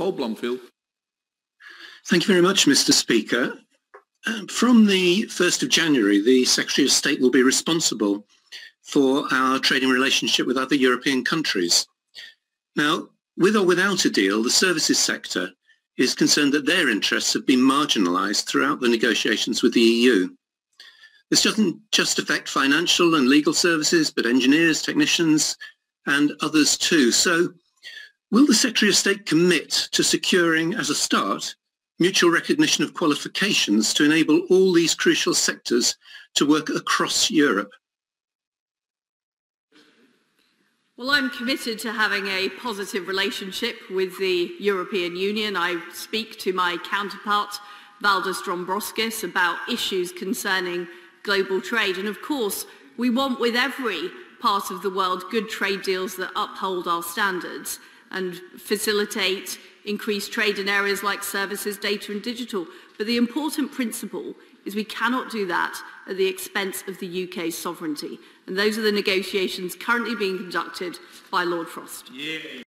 Paul Blomfield. Thank you very much, Mr Speaker. Um, from the 1st of January, the Secretary of State will be responsible for our trading relationship with other European countries. Now, with or without a deal, the services sector is concerned that their interests have been marginalised throughout the negotiations with the EU. This doesn't just affect financial and legal services, but engineers, technicians, and others too. So will the Secretary of State commit to securing, as a start, mutual recognition of qualifications to enable all these crucial sectors to work across Europe? Well, I'm committed to having a positive relationship with the European Union. I speak to my counterpart, Valdis Dombrovskis, about issues concerning global trade. And of course, we want with every part of the world good trade deals that uphold our standards and facilitate increased trade in areas like services, data and digital. But the important principle is we cannot do that at the expense of the UK's sovereignty. And those are the negotiations currently being conducted by Lord Frost. Yeah.